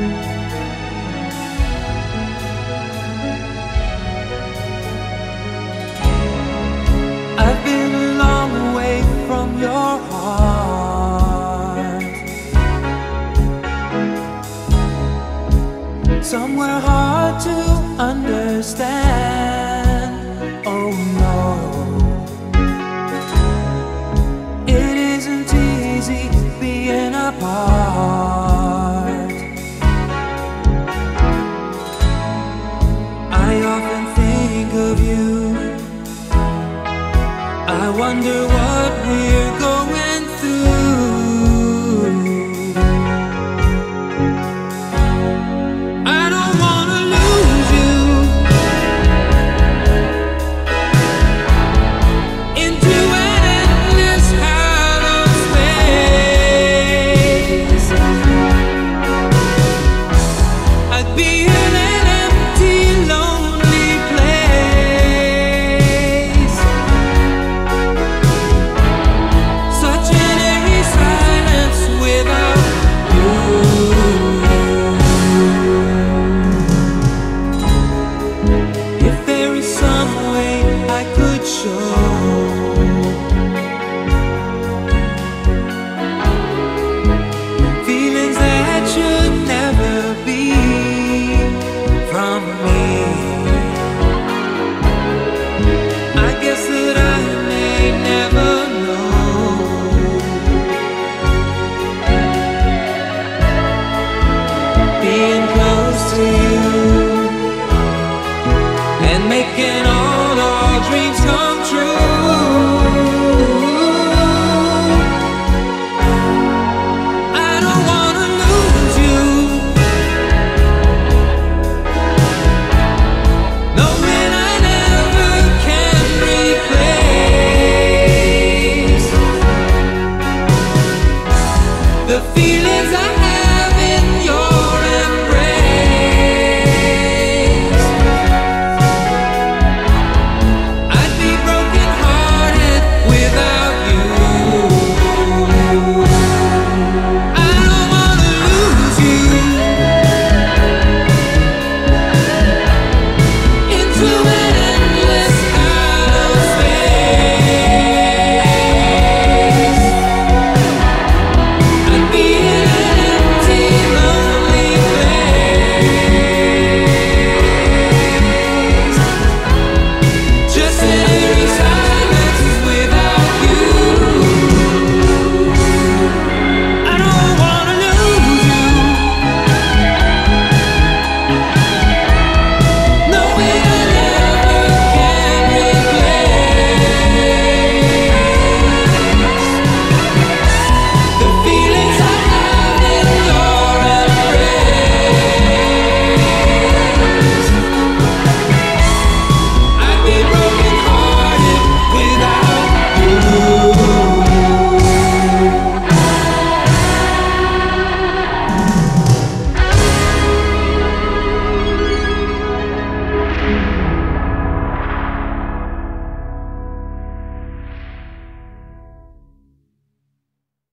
I've been a long way from your heart. Somewhere hard to understand. Wonder what we're and